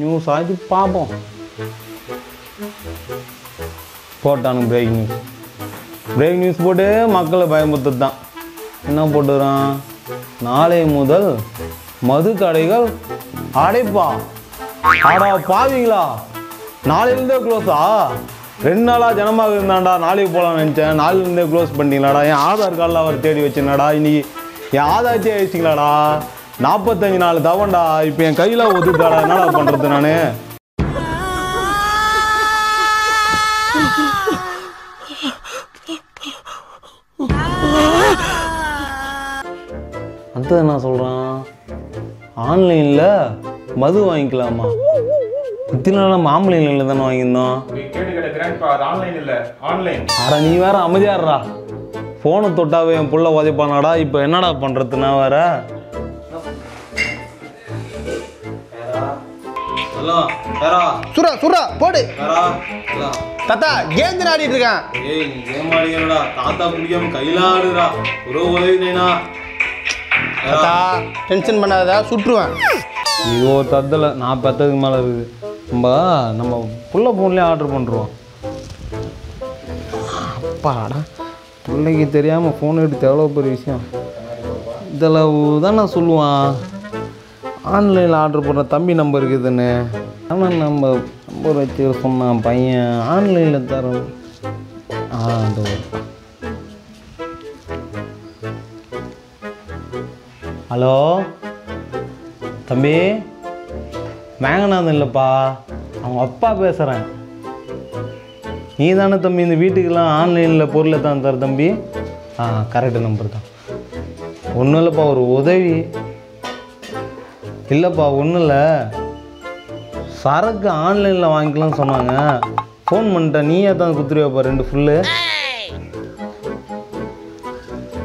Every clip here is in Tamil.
நியூஸ் ஆச்சு பார்ப்போம் போட்டானுங்க பிரேக் நியூஸ் பிரேக் நியூஸ் போட்டு மக்களை பயமுறுத்துறது தான் என்ன போட்டுறான் நாளை முதல் மது கடைகள் அடைப்பா. ஆடா பாவீங்களா? நாளையிலேருந்தே க்ளோஸா ரெண்டு நாளாக ஜனமாக இருந்தாண்டா நாளைக்கு போகலாம்னு நினச்சேன். நாளிலேருந்தே க்ளோஸ் பண்ணிட்டீங்களாடா? என் ஆதார் கார்டில் அவர் தேடி வச்சிருந்தாடா? இன்னைக்கு என் ஆதார்த்தே ஆயிடுச்சிங்களாடா நாற்பத்தஞ்சு நாலு தவன்டா இப்போ என் கையில் ஒதுக்காடா என்னடா பண்ணுறது நான்? அந்த என்ன சொல்கிறான் ஆன்லைனில் மது வாங்கிக்கலாமா? இத்தனை நாள் நம்ம ஆம்பளைனில் தானே வாங்கியிருந்தோம். அட நீ வேற அமைதியாடுறா ஃபோனை தொட்டாவே என் புள்ள உதைப்பானாடா இப்போ என்னடா பண்ணுறது நான் வேற? சுரா சுரா போடு. தாத்தா கேம் ஆடிட்டு இருக்கேன். ஏய் நீ கேம் ஆடிக்கிறடா தாத்தா பிடிக்காம கையில ஆடுறா ஒரு உதவி நைனா தாத்தா டென்ஷன் பண்ணாத சுட்டுருவேன். இது ஒரு தத்தில் நான் பெத்ததுக்கு மேலே இருக்குது. நம்ம நம்ம புள்ள ஃபோன்லேயே ஆர்டர் பண்ணுறோம் அப்பாடா பிள்ளைக்கு தெரியாமல் ஃபோன் எடுத்து எவ்வளோ பெரிய விஷயம். இதில் தான் நான் சொல்லுவான். ஆன்லைனில் ஆர்டர் பண்ண தம்பி நம்பர் இருக்குதுன்னு. ஆனால் நம்ம நம்பர் வச்சு சொன்னான் பையன் ஆன்லைனில் தரோம் ஆ அந்த ஹலோ? தம்பி? மேங்கநாதன் இல்லைப்பா. அவங்க அப்பா பேசுகிறேன் நீ தானே தம்பி இந்த வீட்டுக்கெல்லாம் ஆன்லைனில் பொருளை தான் தர தம்பி? ஆ கரெக்டு நம்பர் தான். ஒன்றும் இல்லைப்பா ஒரு உதவி. இல்லைப்பா ஒன்றும் இல்லை. சரக்கு ஆன்லைனில் வாங்கிக்கலாம்னு சொன்னாங்க. ஃபோன் பண்ணிட்டேன். நீயே தான் குத்துருவாப்பா ரெண்டு ஃபுல்லு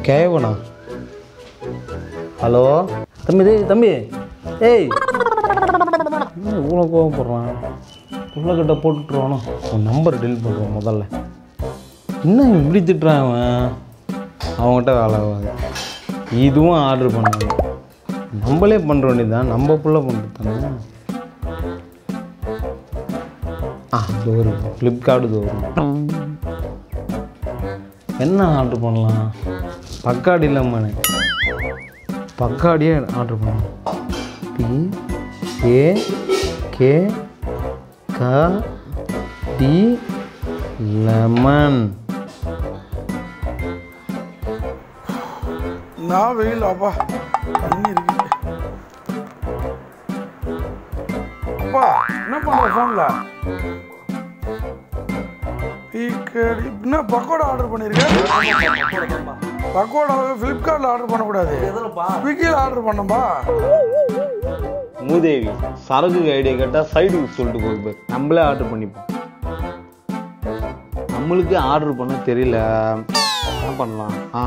கேவனா? ஹலோ? தம்பி டேய் தம்பி. ஏய். என்ன இவ்வளோ கோவப்படுறான்? உள்ளக்கிட்ட போட்டுட்ருவானோ உன் நம்பர் டெலிட் பண்ணுறான் முதல்ல. என்ன இப்படி திட்டுறான் அவன் அவங்ககிட்ட வேலை ஆகாது. இதுவும் ஆர்டர் பண்ணாங்க. நம்மளே பண்ணுற வேண்டியதுதான். நம்ம புள்ள பண்ணுறது தானே? ஆ இது ஒரு ஃப்ளிப்கார்ட் இது வரும் என்ன ஆர்டர் பண்ணலாம்? பக்காடி இல்லாமண்ணே பக்காடியே ஆர்டர் பண்ணலாம். பி ஏ கே க டி லெமன் நான் வெயில் அப்பா. தண்ணி இருக்கு. அப்பா என்ன பண்ற ஃபோன்ல பீக்கடி என்ன பக்கோடா ஆர்டர் பண்ணிருக்கேன் பக்கோடாவை ஃப்ளிப்கார்ட்டில் ஆர்டர் பண்ணக்கூடாது. ஸ்விக்கியில் ஆர்டர் பண்ணப்பா மூதேவி சரக்கு ஐடியா கேட்டால் சைடுக்கு சொல்லிட்டு போகுது நம்மளே ஆர்டர் பண்ணிப்போம். நம்மளுக்கு ஆர்டர் பண்ண தெரியல. என்ன பண்ணலாம்? ஆ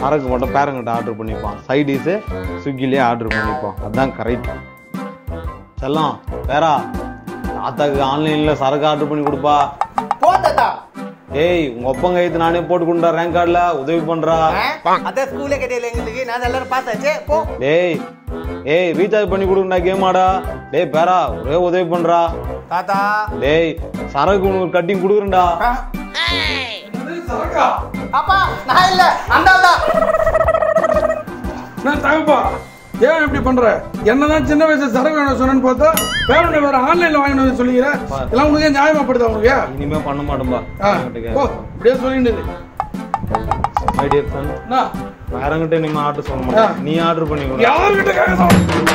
சரக்கு மட்டும் பேரங்கிட்ட ஆர்டர் பண்ணிப்பான். சைடிஸு ஸ்விக்கிலே ஆர்டர் பண்ணிப்போம் அதுதான் கரெக்ட் செல்லம் வேறா தாத்தாக்கு ஆன்லைனில் சரக்கு ஆர்டர் பண்ணி கொடுப்பா. போ தாத்தா. ஏய் உங்க ஒப்பங்க கைத்து நானே போட்டு கொண்டா ரேங்க் கார்டில் உதவி பண்றா. அதான் ஸ்கூலே கிடையாது எங்களுக்கு? நான் எல்லாரும் பார்த்தாச்சே. போ. டேய் ஏய் ரீசார்ஜ் பண்ணி கொடுங்கடா கேம் ஆடா. டேய் பேரா ஒரே உதவி பண்றா. தாத்தா. டேய் சரக்கு உனக்கு கட்டிங் கொடுக்குறேன்டா. சரக்கா அப்பா நான் இல்ல. அந்த நான் தகப்பா ஏன் இப்படி பண்ற? என்னதான் சின்ன வயசு சரக்கு வேணும் சொன்னேன்னு பார்த்தா வேற வேற ஆன்லைன்ல வாங்கணும் சொல்லிக்கிற. எல்லாம் உனக்கு நியாயமாப்படுதா உனக்கு? இனிமே பண்ண மாட்டோம்பா ஓ இப்படியே சொல்லிட்டு. மை டியர் சன் என்ன வேறங்கிட்ட இனிமே ஆர்டர் சொல்ல மாட்டேன். நீ ஆர்டர் பண்ணி கொடு யாருக்கிட்ட கேட்க